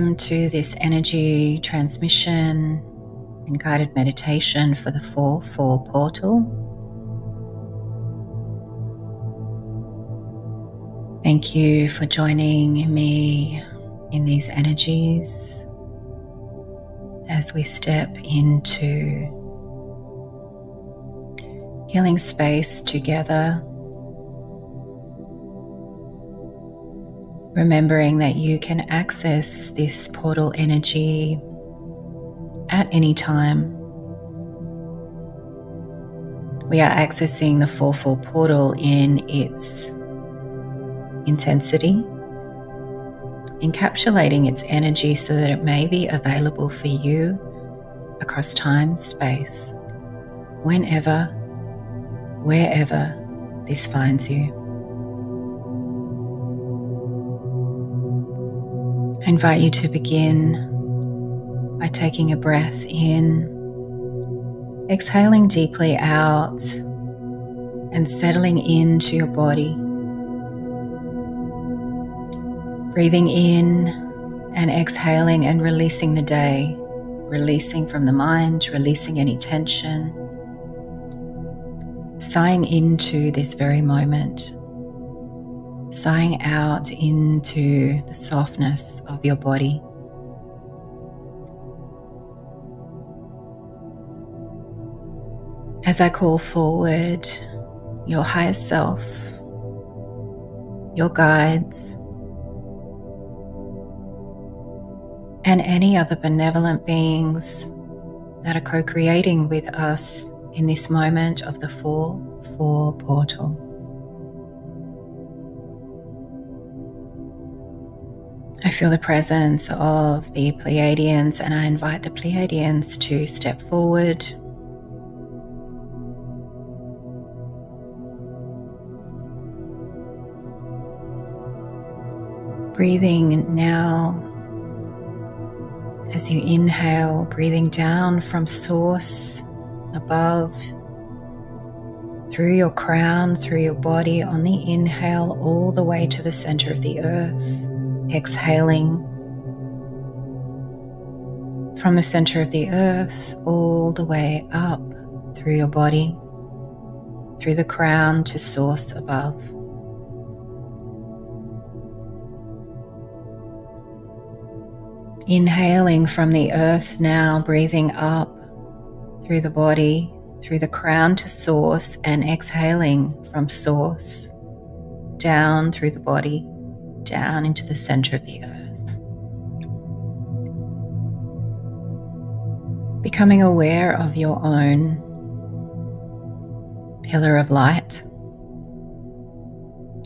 Welcome to this energy transmission and guided meditation for the 4 4 portal. Thank you for joining me in these energies as we step into healing space together. Remembering that you can access this portal energy at any time. We are accessing the 4 4 portal in its intensity, encapsulating its energy so that it may be available for you across time, space, whenever, wherever this finds you. Invite you to begin by taking a breath in, exhaling deeply out, and settling into your body. Breathing in and exhaling and releasing the day, releasing from the mind, releasing any tension, sighing into this very moment sighing out into the softness of your body. As I call forward your higher self, your guides, and any other benevolent beings that are co creating with us in this moment of the 4 4 portal. I feel the presence of the Pleiadians, and I invite the Pleiadians to step forward. Breathing now as you inhale, breathing down from source above through your crown, through your body on the inhale, all the way to the center of the earth exhaling from the center of the earth all the way up through your body, through the crown to source above. Inhaling from the earth now, breathing up through the body, through the crown to source, and exhaling from source down through the body down into the center of the earth. Becoming aware of your own pillar of light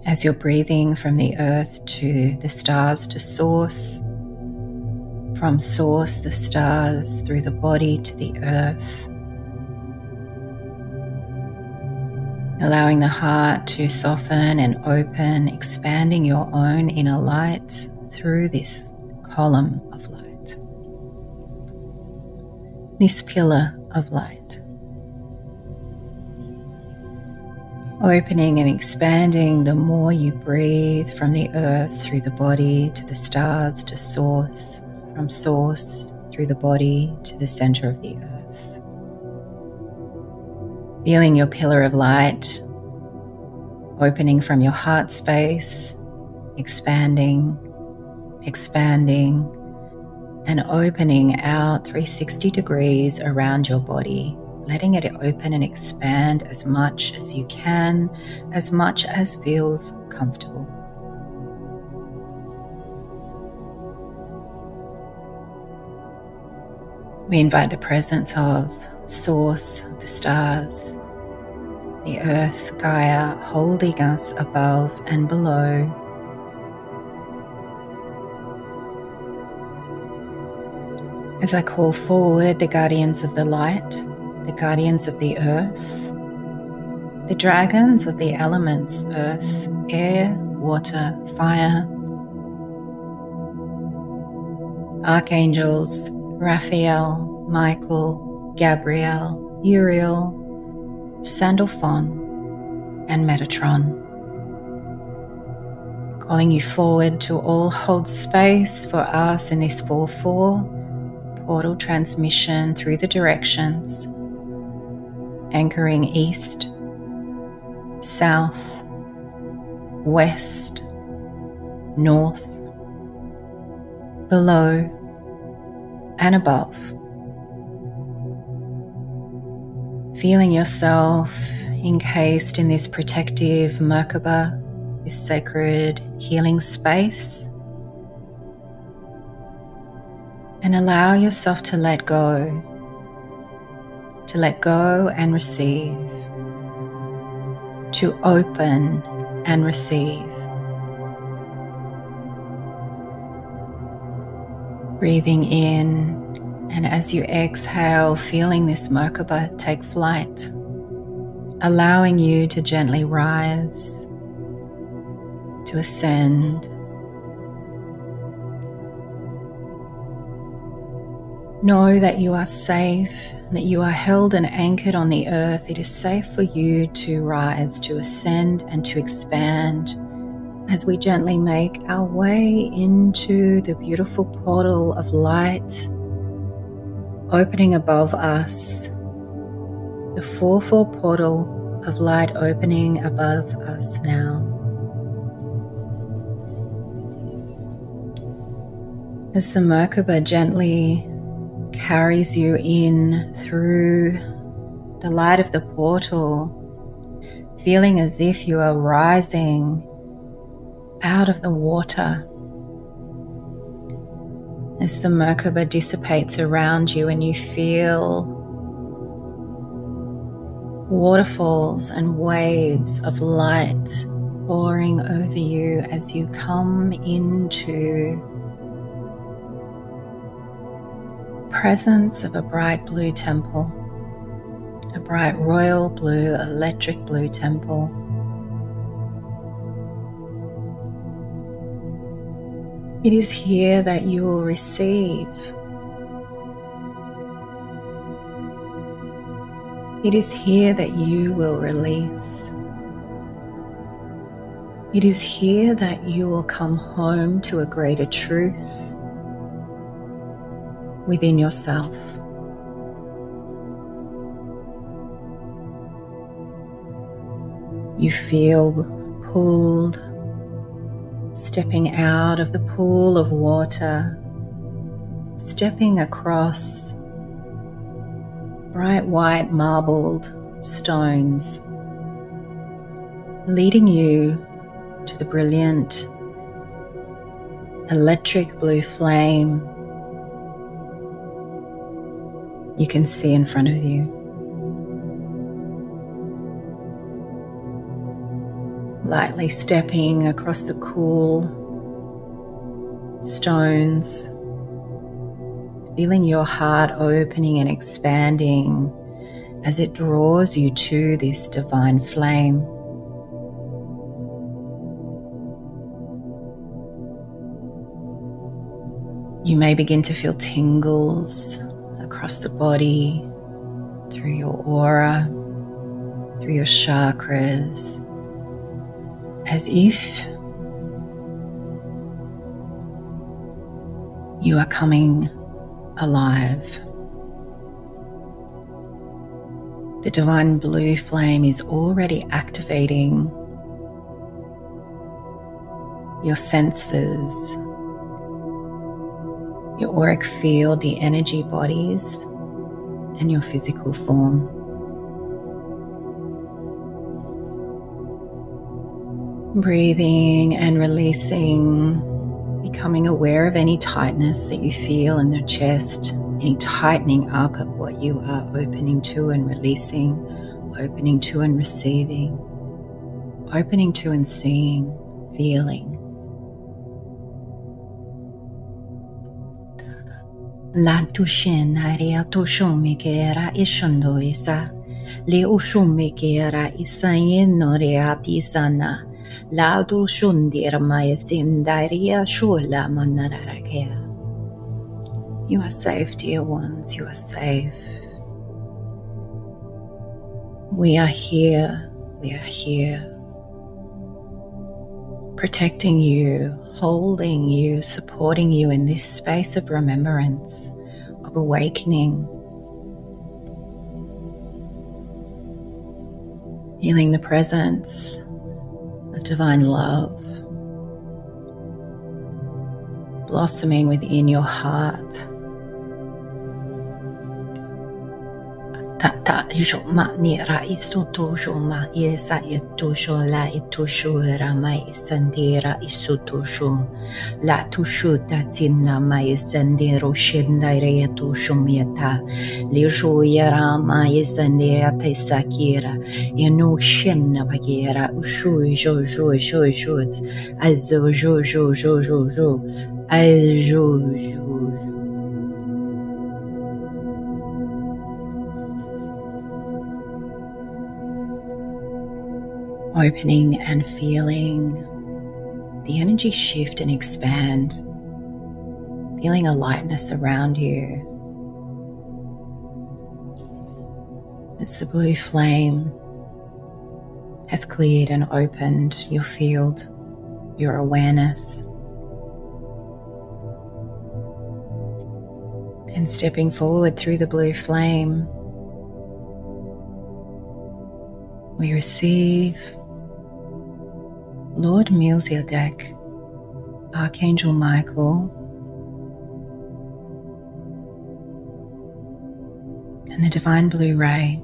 as you're breathing from the earth to the stars to source, from source, the stars, through the body to the earth. Allowing the heart to soften and open, expanding your own inner light through this column of light, this pillar of light. Opening and expanding the more you breathe from the earth through the body to the stars to source, from source through the body to the center of the earth. Feeling your pillar of light opening from your heart space, expanding, expanding, and opening out 360 degrees around your body, letting it open and expand as much as you can, as much as feels comfortable. We invite the presence of Source, of the stars, the earth, Gaia, holding us above and below. As I call forward the guardians of the light, the guardians of the earth, the dragons of the elements earth, air, water, fire, archangels, Raphael, Michael, Gabriel, Uriel, Sandalphon, and Metatron. Calling you forward to all hold space for us in this 4 4 portal transmission through the directions, anchoring east, south, west, north, below, and above. Feeling yourself encased in this protective Merkaba, this sacred healing space. And allow yourself to let go, to let go and receive, to open and receive. Breathing in, and as you exhale, feeling this Merkaba take flight, allowing you to gently rise, to ascend. Know that you are safe, that you are held and anchored on the earth. It is safe for you to rise, to ascend, and to expand as we gently make our way into the beautiful portal of light opening above us, the 4 4 portal of light opening above us now. As the Merkaba gently carries you in through the light of the portal, feeling as if you are rising out of the water. As the Merkaba dissipates around you and you feel waterfalls and waves of light pouring over you as you come into presence of a bright blue temple, a bright royal blue, electric blue temple. It is here that you will receive. It is here that you will release. It is here that you will come home to a greater truth within yourself. You feel pulled stepping out of the pool of water, stepping across bright white marbled stones, leading you to the brilliant electric blue flame you can see in front of you. Lightly stepping across the cool stones, feeling your heart opening and expanding as it draws you to this divine flame. You may begin to feel tingles across the body, through your aura, through your chakras as if you are coming alive. The divine blue flame is already activating your senses, your auric field, the energy bodies, and your physical form. Breathing and releasing, becoming aware of any tightness that you feel in the chest, any tightening up of what you are opening to and releasing, opening to and receiving, opening to and seeing, feeling. La tushen aria tushumi ke era ishondo isa, li ushumi ke era Laudu shundir mayasindaria shula. You are safe, dear ones, you are safe. We are here, we are here. protecting you, holding you, supporting you in this space of remembrance, of awakening. Feeling the presence of divine love blossoming within your heart. Isu tu jo ma yesa itu jo la itu shu ra ma isandira isu tu jo la tu shu ta tinna ma isandiro shinda re tu shu mieta li jo yara ma isandira te sakira inu shinna bagera ushu jo jo jo jo azo jo jo jo jo jo azo jo opening and feeling the energy shift and expand, feeling a lightness around you. As the blue flame has cleared and opened your field, your awareness. And stepping forward through the blue flame, we receive Lord Melchizedek, Archangel Michael, and the Divine Blue Ray.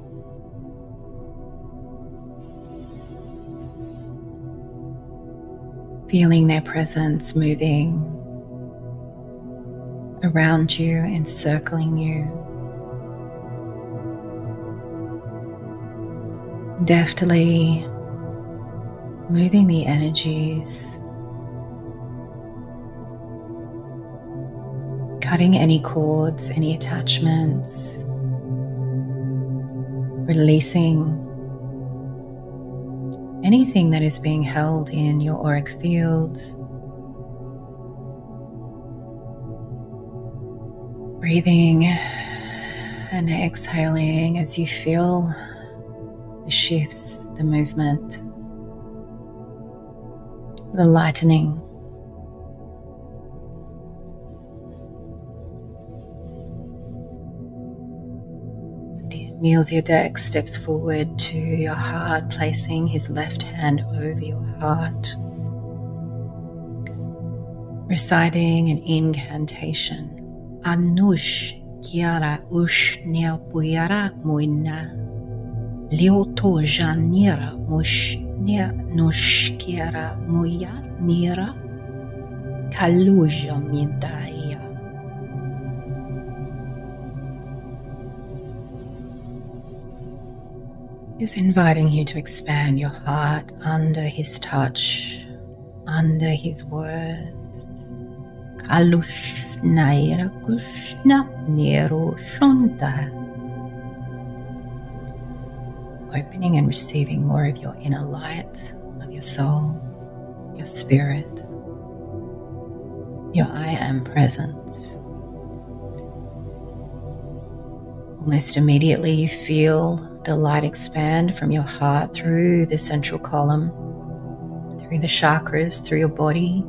Feeling their presence moving around you, encircling you. Deftly moving the energies, cutting any cords, any attachments, releasing anything that is being held in your auric field. Breathing and exhaling as you feel the shifts, the movement the lightning. lightening. Melchizedek steps forward to your heart, placing his left hand over your heart, reciting an incantation. Anush kiara ush puyara muina. Lioto janira mush nia nushkiara muya nira kaluja mientaya. Is inviting you to expand your heart under his touch, under his words. Kalush naira kushna nero shonta opening and receiving more of your inner light, of your soul, your spirit, your I am presence. Almost immediately, you feel the light expand from your heart through the central column, through the chakras, through your body,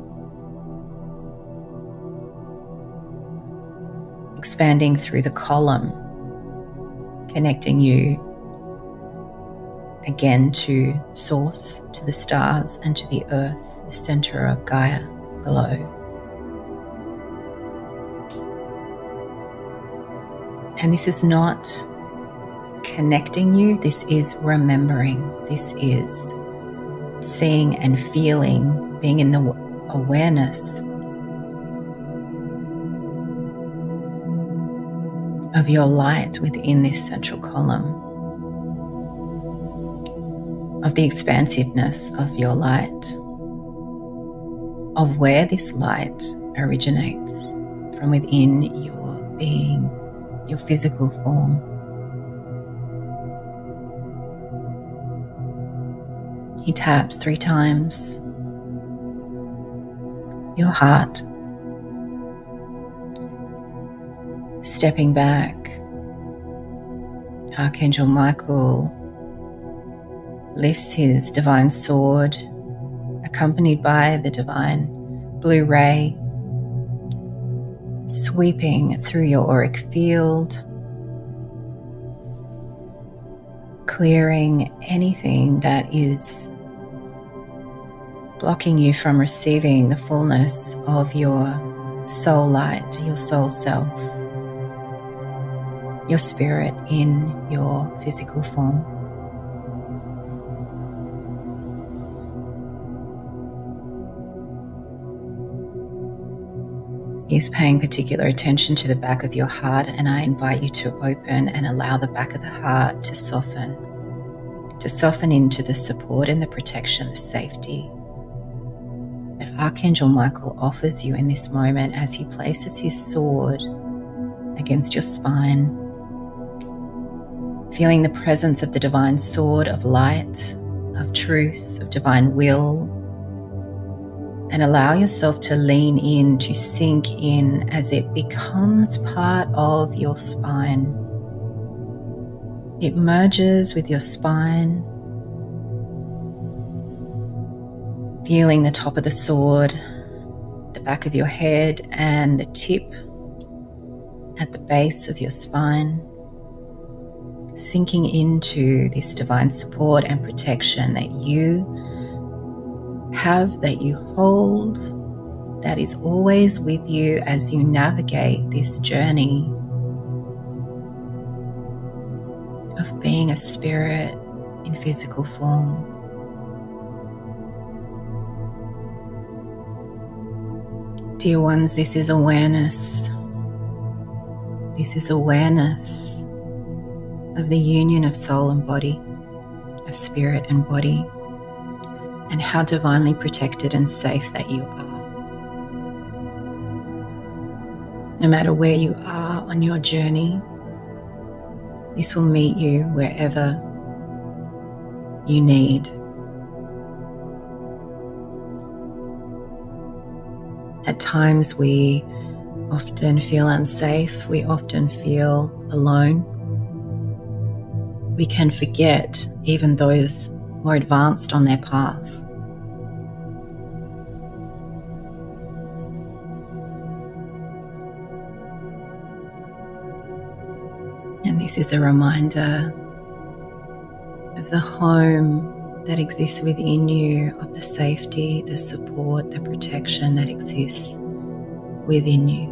expanding through the column, connecting you again to Source, to the stars, and to the earth, the center of Gaia below. And this is not connecting you, this is remembering, this is seeing and feeling, being in the awareness of your light within this central column of the expansiveness of your light, of where this light originates from within your being, your physical form. He taps three times your heart, stepping back. Archangel Michael lifts his divine sword, accompanied by the divine blue ray sweeping through your auric field, clearing anything that is blocking you from receiving the fullness of your soul light, your soul self, your spirit in your physical form. He's paying particular attention to the back of your heart, and I invite you to open and allow the back of the heart to soften, to soften into the support and the protection, the safety that Archangel Michael offers you in this moment as he places his sword against your spine. Feeling the presence of the divine sword of light, of truth, of divine will, and allow yourself to lean in, to sink in as it becomes part of your spine. It merges with your spine, feeling the top of the sword, the back of your head, and the tip at the base of your spine. Sinking into this divine support and protection that you have, that you hold, that is always with you as you navigate this journey of being a spirit in physical form. Dear ones, this is awareness. This is awareness of the union of soul and body, of spirit and body and how divinely protected and safe that you are. No matter where you are on your journey, this will meet you wherever you need. At times, we often feel unsafe, we often feel alone. We can forget even those more advanced on their path. And this is a reminder of the home that exists within you, of the safety, the support, the protection that exists within you.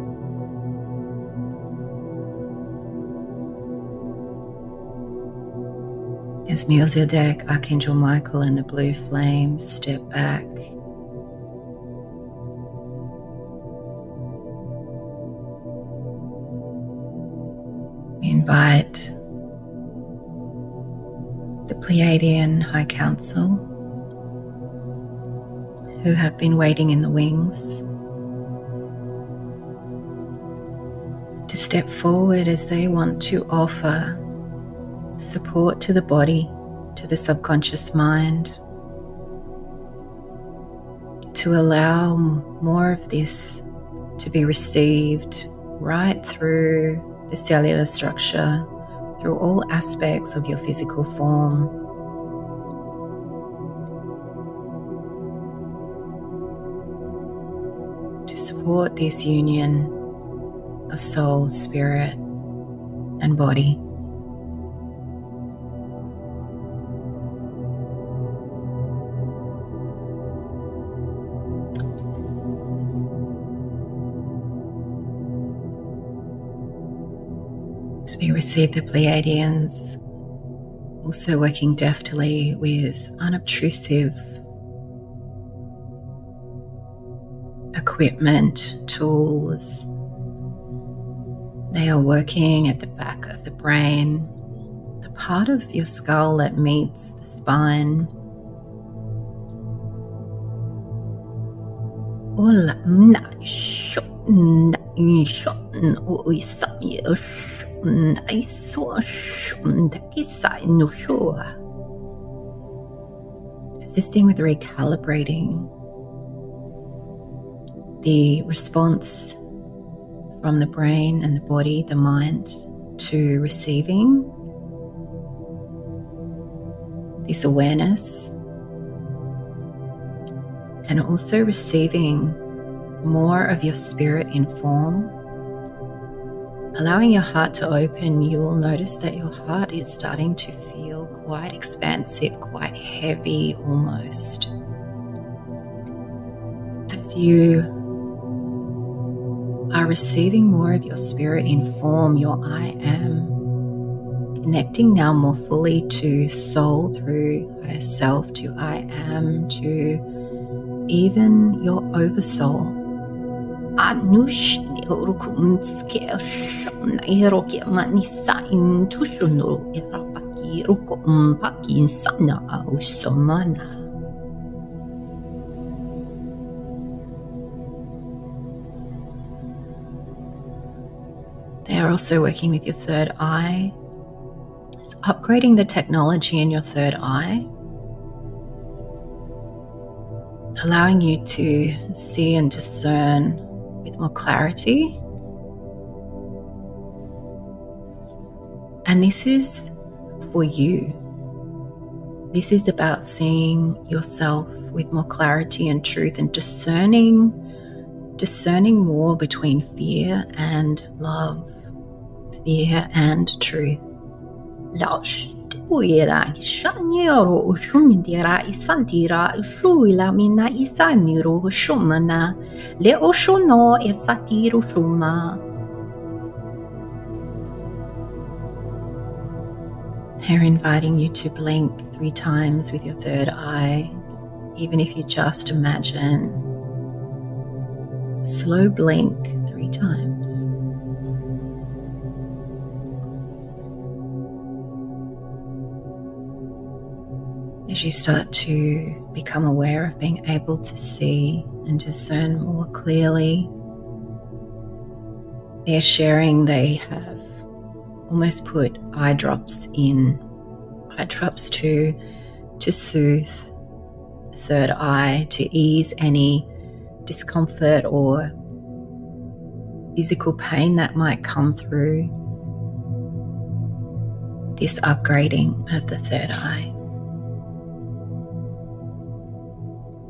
As Melchizedek, Archangel Michael, and the blue flames step back. Invite the Pleiadian High Council who have been waiting in the wings to step forward as they want to offer support to the body, to the subconscious mind, to allow more of this to be received right through the cellular structure through all aspects of your physical form. To support this union of soul, spirit, and body. Receive the Pleiadians, also working deftly with unobtrusive equipment, tools. They are working at the back of the brain, the part of your skull that meets the spine. Assisting with recalibrating? The response from the brain and the body, the mind, to receiving? This awareness. And also receiving more of your spirit in form. Allowing your heart to open, you will notice that your heart is starting to feel quite expansive, quite heavy almost. As you are receiving more of your spirit in form, your I am, connecting now more fully to soul through higher self, to I am, to even your oversoul. Anush manisa irapaki usomana. They are also working with your third eye. It's upgrading the technology in your third eye, allowing you to see and discern with more clarity. And this is for you. This is about seeing yourself with more clarity and truth and discerning discerning more between fear and love, fear and truth. Puera shumana le oshono esatiru shuma. They're inviting you to blink three times with your third eye, even if you just imagine. Slow blink three times. As you start to become aware of being able to see and discern more clearly, they're sharing they have almost put eye drops in, eye drops to to soothe the third eye, to ease any discomfort or physical pain that might come through this upgrading of the third eye.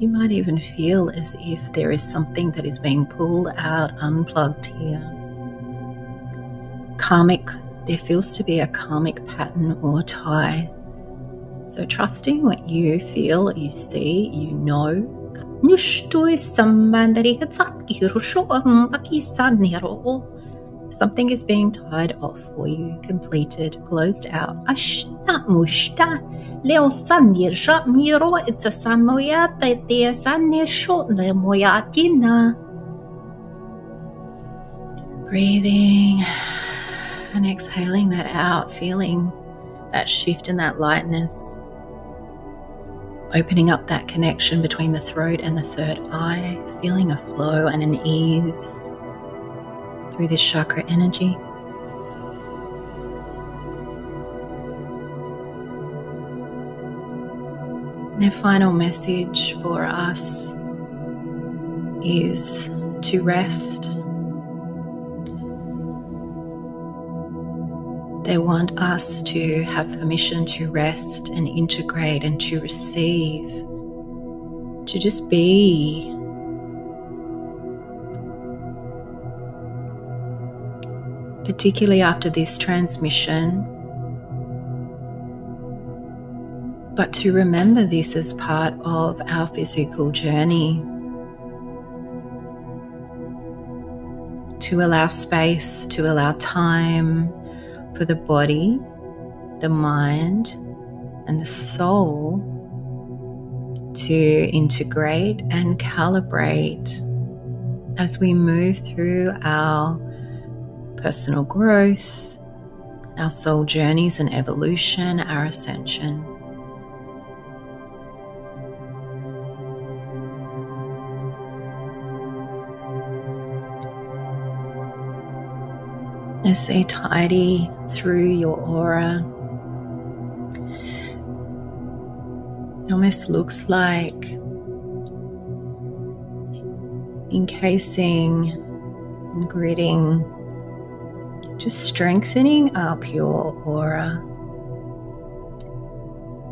You might even feel as if there is something that is being pulled out, unplugged here. Karmic, there feels to be a karmic pattern or tie. So, trusting what you feel, you see, you know. Something is being tied off for you, completed, closed out. Sanir sha miro it's a samoyata te sanir shot le moyatina. Breathing and exhaling that out, feeling that shift in that lightness. Opening up that connection between the throat and the third eye, feeling a flow and an ease through this chakra energy. Their final message for us is to rest. They want us to have permission to rest and integrate and to receive, to just be. Particularly after this transmission, but to remember this as part of our physical journey. To allow space, to allow time for the body, the mind, and the soul to integrate and calibrate as we move through our personal growth, our soul journeys and evolution, our ascension. As they tidy through your aura, it almost looks like encasing and greeting just strengthening up your aura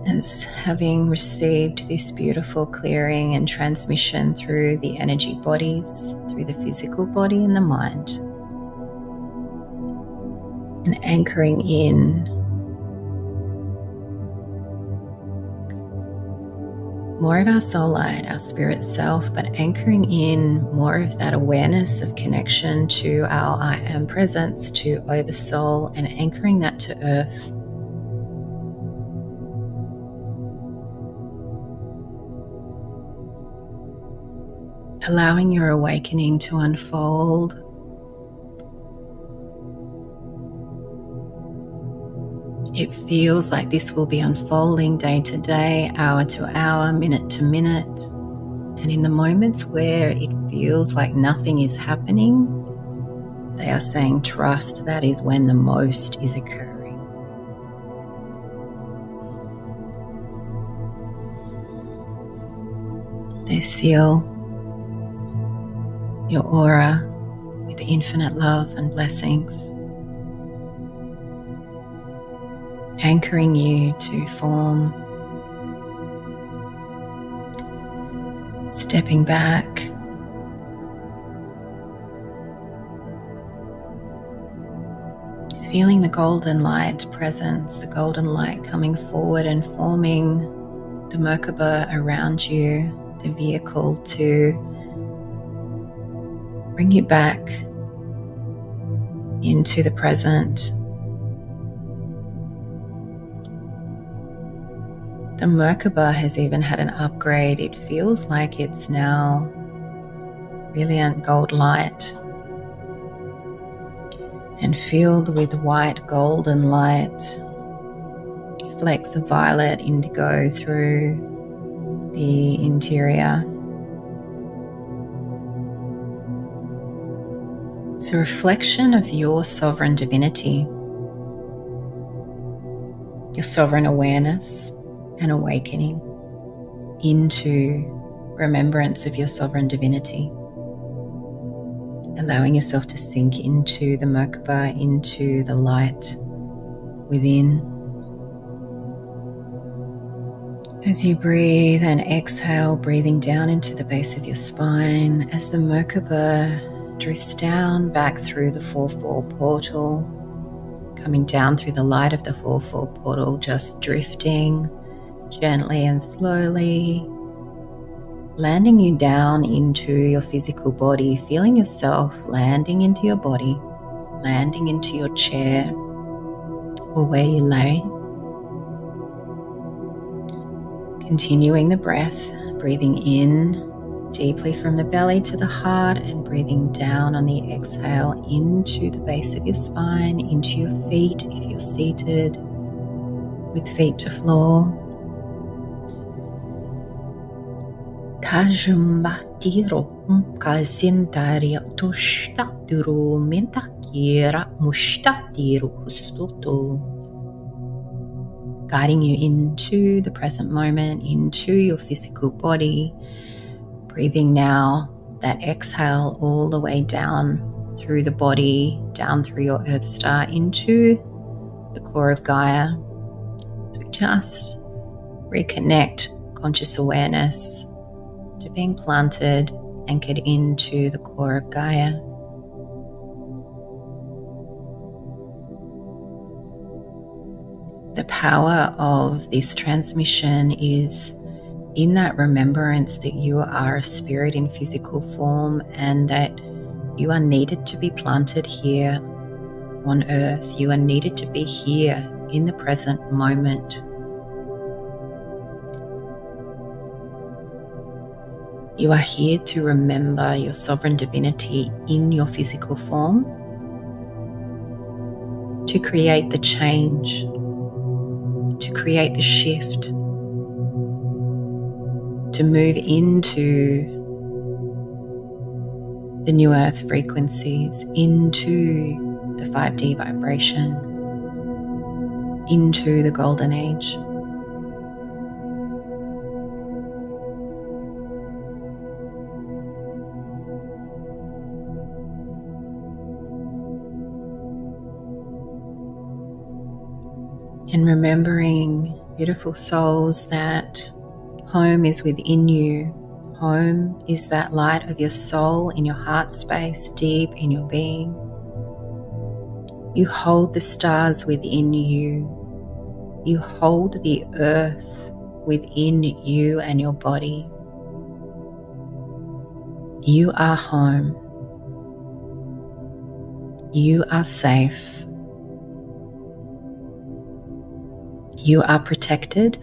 as having received this beautiful clearing and transmission through the energy bodies, through the physical body and the mind, and anchoring in more of our soul light, our spirit self, but anchoring in more of that awareness of connection to our I am presence, to oversoul, and anchoring that to earth allowing your awakening to unfold. It feels like this will be unfolding day to day, hour to hour, minute to minute. And in the moments where it feels like nothing is happening, they are saying trust, that is when the most is occurring. They seal your aura with infinite love and blessings, anchoring you to form, stepping back. Feeling the golden light presence, the golden light coming forward and forming the Merkaba around you, the vehicle to bring you back into the present. The Merkaba has even had an upgrade. It feels like it's now brilliant gold light and filled with white golden light. Flecks of violet indigo through the interior. It's a reflection of your sovereign divinity, your sovereign awareness and awakening into remembrance of your sovereign divinity. Allowing yourself to sink into the Merkaba, into the light within. As you breathe and exhale, breathing down into the base of your spine, as the Merkaba drifts down back through the 4 4 portal, coming down through the light of the 4 4 portal, just drifting gently and slowly, landing you down into your physical body, feeling yourself landing into your body, landing into your chair or where you lay. Continuing the breath, breathing in deeply from the belly to the heart and breathing down on the exhale into the base of your spine, into your feet if you're seated with feet to floor. Guiding you into the present moment, into your physical body, Breathing now that exhale all the way down through the body, down through your earth star into the core of Gaia. So just reconnect conscious awareness to being planted, anchored into the core of Gaia. The power of this transmission is in that remembrance that you are a spirit in physical form and that you are needed to be planted here on earth. You are needed to be here in the present moment. You are here to remember your sovereign divinity in your physical form, to create the change, to create the shift to move into the new earth frequencies, into the 5D vibration into the golden age. And remembering, beautiful souls, that home is within you. Home is that light of your soul in your heart space, deep in your being. You hold the stars within you. You hold the earth within you and your body. You are home. You are safe. You are protected.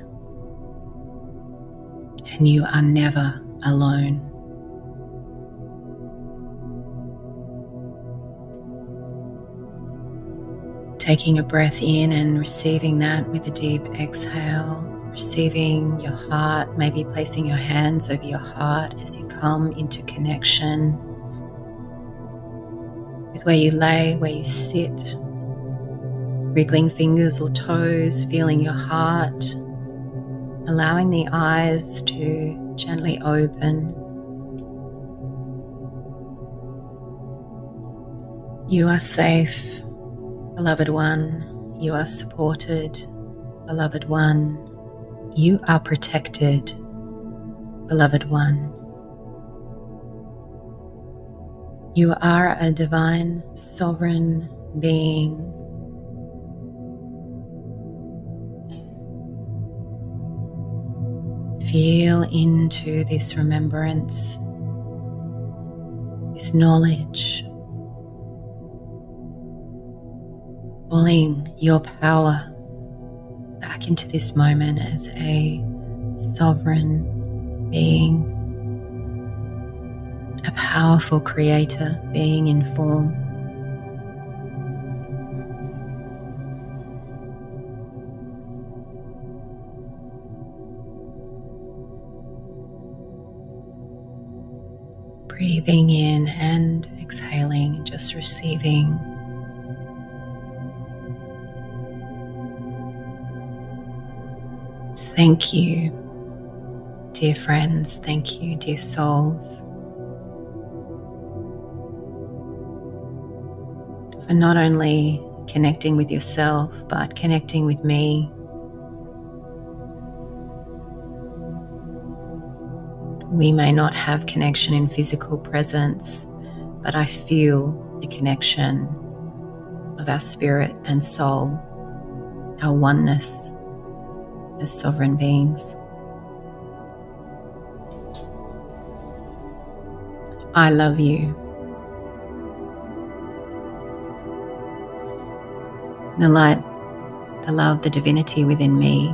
And you are never alone. Taking a breath in and receiving that with a deep exhale, receiving your heart, maybe placing your hands over your heart as you come into connection with where you lay, where you sit, wriggling fingers or toes, feeling your heart, allowing the eyes to gently open. You are safe. Beloved one, you are supported. Beloved one, you are protected. Beloved one, you are a divine, sovereign being. Feel into this remembrance, this knowledge pulling your power back into this moment as a sovereign being, a powerful creator being in form. Breathing in and exhaling, just receiving Thank you, dear friends. Thank you, dear souls, for not only connecting with yourself, but connecting with me. We may not have connection in physical presence, but I feel the connection of our spirit and soul, our oneness as sovereign beings. I love you. The light, the love, the divinity within me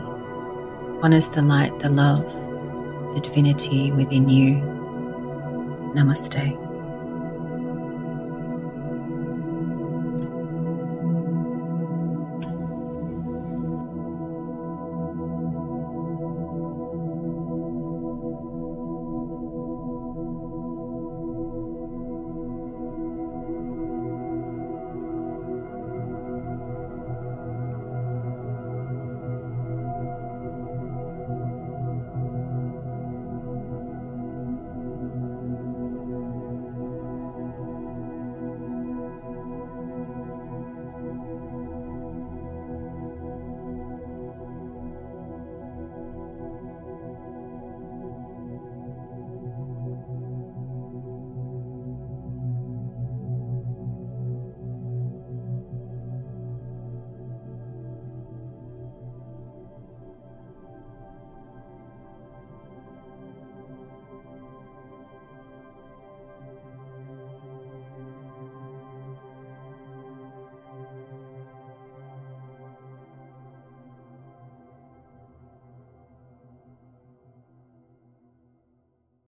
honors the light, the love, the divinity within you. Namaste.